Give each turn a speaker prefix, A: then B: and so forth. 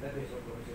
A: Gracias.